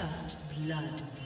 First blood.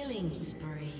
Killing spree.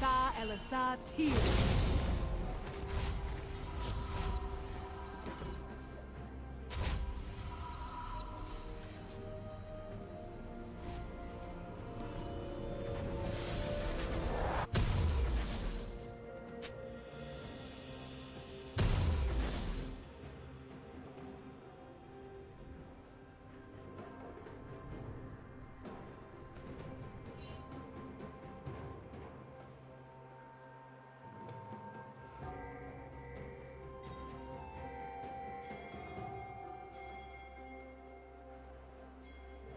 Sa el Assad here.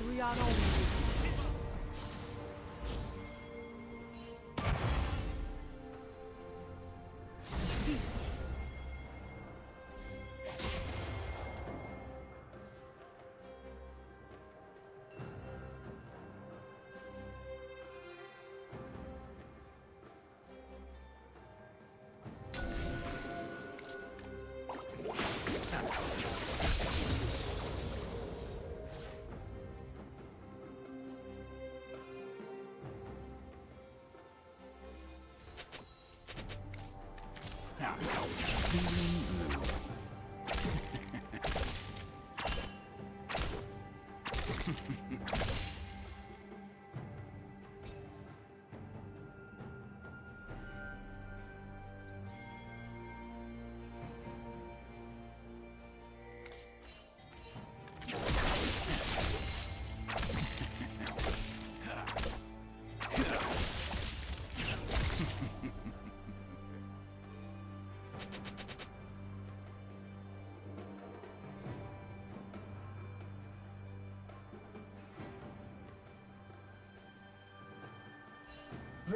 Lathrion only.